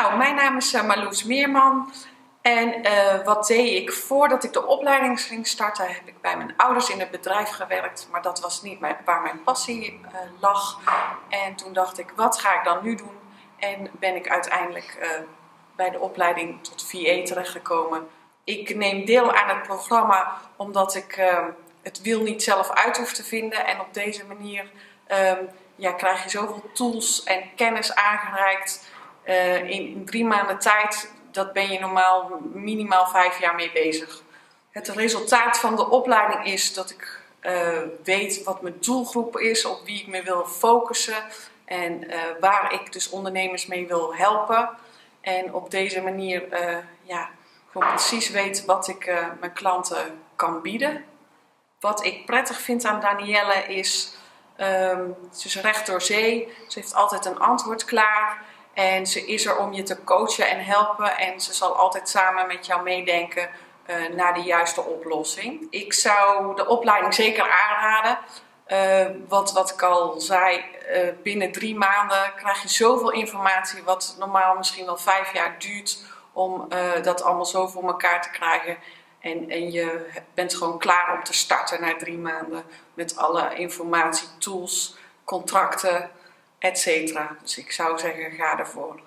Nou, mijn naam is uh, Marloes Meerman. En uh, wat deed ik voordat ik de opleiding ging starten? Heb ik bij mijn ouders in het bedrijf gewerkt, maar dat was niet waar mijn passie uh, lag. En toen dacht ik, wat ga ik dan nu doen? En ben ik uiteindelijk bij de opleiding tot VA terechtgekomen. Ik neem deel aan het programma omdat ik het wiel niet zelf uit hoef te vinden. En op deze manier ja, krijg je zoveel tools en kennis aangereikt uh, in drie maanden tijd, dat ben je normaal minimaal vijf jaar mee bezig. Het resultaat van de opleiding is dat ik uh, weet wat mijn doelgroep is, op wie ik me wil focussen en uh, waar ik dus ondernemers mee wil helpen. En op deze manier ja, gewoon precies weet wat ik mijn klanten kan bieden. Wat ik prettig vind aan Danielle is, um, ze is recht door zee, ze heeft altijd een antwoord klaar. En ze is er om je te coachen en helpen. En ze zal altijd samen met jou meedenken uh, naar de juiste oplossing. Ik zou de opleiding zeker aanraden. Uh, wat, wat ik al zei, uh, binnen drie maanden krijg je zoveel informatie, wat normaal misschien wel vijf jaar duurt om dat allemaal zo voor elkaar te krijgen. En, en je bent gewoon klaar om te starten na drie maanden met alle informatie, tools, contracten, etc. Dus ik zou zeggen, ga ervoor.